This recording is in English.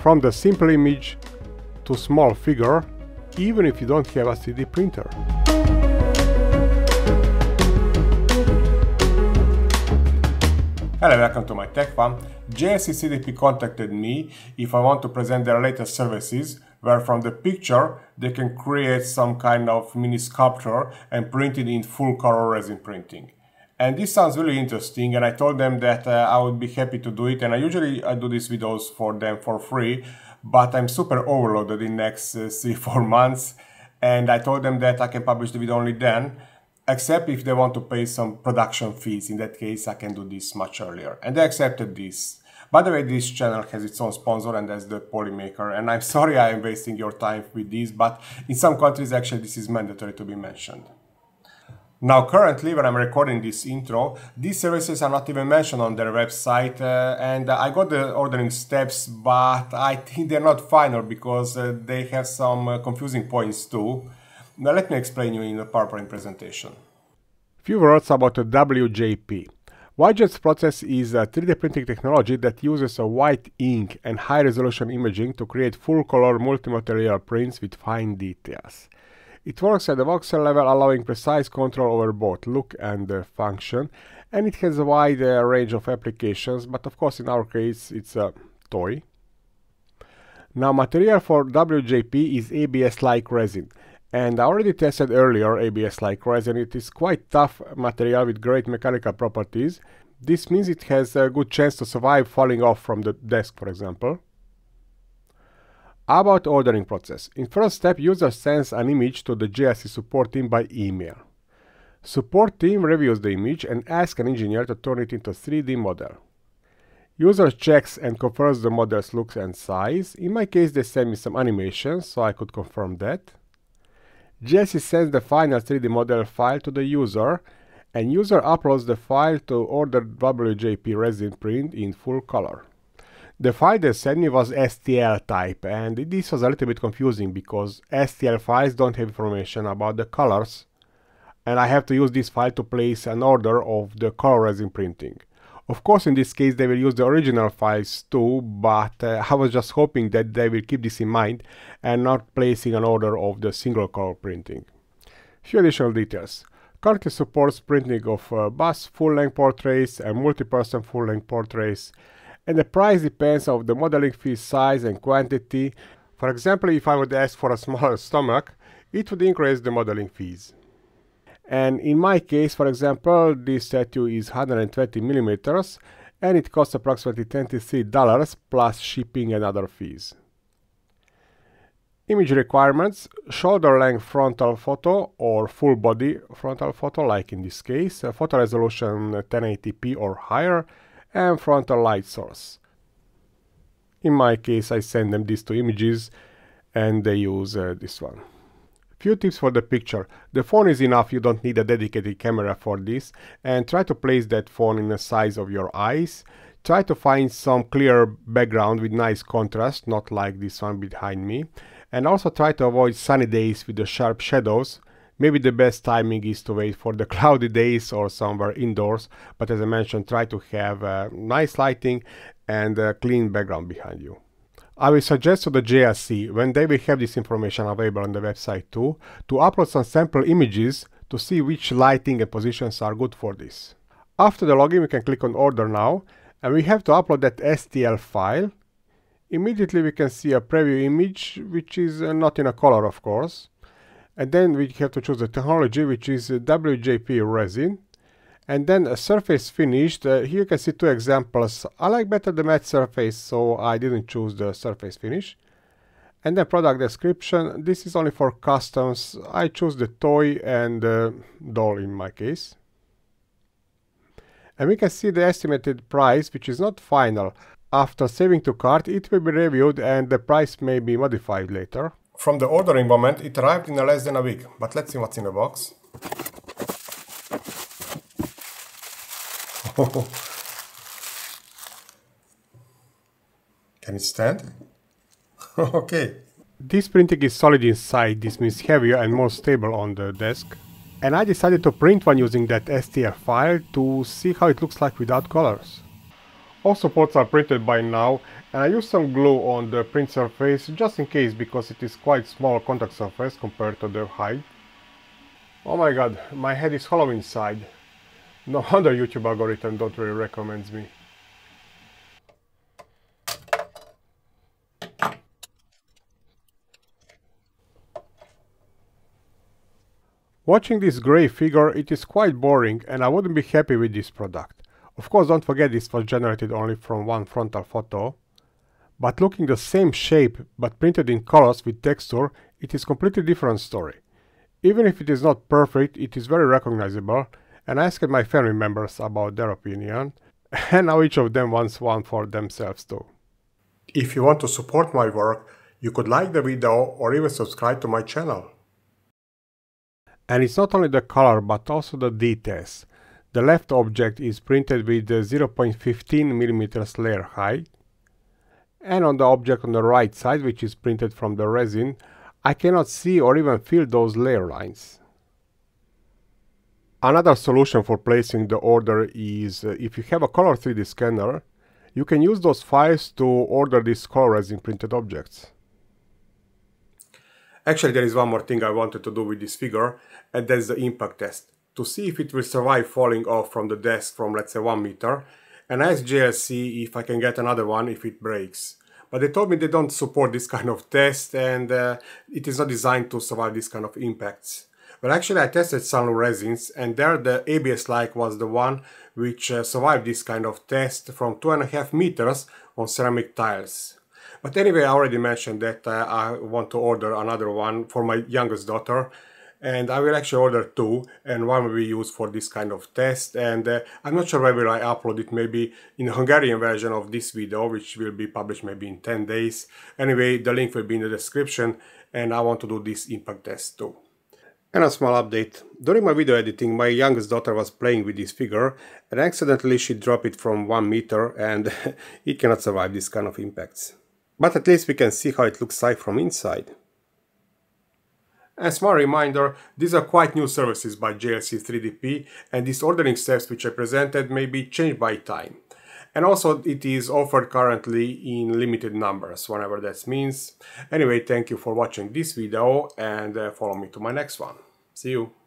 from the simple image to small figure, even if you don't have a 3D printer. Hello, welcome to my Tech Fun. JLC 3DP contacted me if I want to present their latest services, where from the picture they can create some kind of mini sculpture and print it in full color resin printing. And this sounds really interesting and I told them that uh, I would be happy to do it and I usually I do these videos for them for free but I'm super overloaded in next uh, 3-4 months and I told them that I can publish the video only then except if they want to pay some production fees. In that case I can do this much earlier and they accepted this. By the way, this channel has its own sponsor and that's the Polymaker and I'm sorry I am wasting your time with this but in some countries actually this is mandatory to be mentioned. Now currently when I'm recording this intro, these services are not even mentioned on their website uh, and I got the ordering steps but I think they're not final because uh, they have some uh, confusing points too. Now let me explain you in a PowerPoint presentation. Few words about WJP. WiJet's process is a 3D printing technology that uses a white ink and high resolution imaging to create full color multi-material prints with fine details. It works at the voxel level allowing precise control over both look and uh, function and it has a wide uh, range of applications but of course in our case it's a toy. Now material for WJP is ABS-like resin and I already tested earlier ABS-like resin. It is quite tough material with great mechanical properties. This means it has a good chance to survive falling off from the desk for example. About ordering process. In first step, user sends an image to the JLC support team by email. Support team reviews the image and asks an engineer to turn it into a 3D model. User checks and confirms the model's looks and size. In my case, they sent me some animations, so I could confirm that. JLC sends the final 3D model file to the user, and user uploads the file to order WJP resin print in full color. The file they sent me was STL type and this was a little bit confusing because STL files don't have information about the colors and I have to use this file to place an order of the color resin printing. Of course in this case they will use the original files too, but uh, I was just hoping that they will keep this in mind and not placing an order of the single color printing. Few additional details. Currently supports printing of uh, bus full-length portraits and multi-person full-length portraits and the price depends on the modeling fee size and quantity. For example, if I would ask for a smaller stomach, it would increase the modeling fees. And in my case, for example, this statue is 120 millimeters and it costs approximately $23 plus shipping and other fees. Image requirements, shoulder length frontal photo or full body frontal photo like in this case, uh, photo resolution 1080p or higher, and frontal light source. In my case, I send them these two images and they use uh, this one. Few tips for the picture. The phone is enough, you don't need a dedicated camera for this and try to place that phone in the size of your eyes. Try to find some clear background with nice contrast, not like this one behind me. And also try to avoid sunny days with the sharp shadows Maybe the best timing is to wait for the cloudy days or somewhere indoors, but as I mentioned, try to have uh, nice lighting and a clean background behind you. I will suggest to the JLC, when they will have this information available on the website too, to upload some sample images to see which lighting and positions are good for this. After the login, we can click on Order Now, and we have to upload that STL file. Immediately we can see a preview image, which is uh, not in a color of course and then we have to choose the technology which is WJP resin. And then a surface finished. Uh, here you can see two examples. I like better the matte surface so I didn't choose the surface finish. And then product description. This is only for customs. I choose the toy and uh, doll in my case. And we can see the estimated price which is not final. After saving to cart it will be reviewed and the price may be modified later from the ordering moment, it arrived in less than a week, but let's see what's in the box. Can it stand? okay. This printing is solid inside, this means heavier and more stable on the desk. And I decided to print one using that STL file to see how it looks like without colors. All supports are printed by now and I use some glue on the print surface just in case because it is quite small contact surface compared to the height. Oh my god, my head is hollow inside. No wonder YouTube algorithm don't really recommends me. Watching this grey figure, it is quite boring and I wouldn't be happy with this product. Of course, don't forget this was generated only from one frontal photo. But looking the same shape, but printed in colors with texture, it is completely different story. Even if it is not perfect, it is very recognizable, and I asked my family members about their opinion, and now each of them wants one for themselves too. If you want to support my work, you could like the video or even subscribe to my channel. And it's not only the color, but also the details. The left object is printed with 0.15 mm layer height. And on the object on the right side, which is printed from the resin, I cannot see or even feel those layer lines. Another solution for placing the order is uh, if you have a color 3D scanner, you can use those files to order these color resin printed objects. Actually, there is one more thing I wanted to do with this figure, and that's the impact test to see if it will survive falling off from the desk from let's say 1 meter and ask JLC if I can get another one if it breaks. But they told me they don't support this kind of test and uh, it is not designed to survive this kind of impacts. But actually I tested Sunlu resins and there the ABS-like was the one which uh, survived this kind of test from 2.5 meters on ceramic tiles. But anyway, I already mentioned that uh, I want to order another one for my youngest daughter and I will actually order two and one will be used for this kind of test and uh, I'm not sure whether I upload it maybe in the Hungarian version of this video which will be published maybe in 10 days. Anyway, the link will be in the description and I want to do this impact test too. And a small update. During my video editing, my youngest daughter was playing with this figure and accidentally she dropped it from 1 meter and it cannot survive this kind of impacts. But at least we can see how it looks like from inside. A small reminder, these are quite new services by JLC 3DP and these ordering steps which I presented may be changed by time. And also it is offered currently in limited numbers, whatever that means. Anyway, thank you for watching this video and uh, follow me to my next one. See you!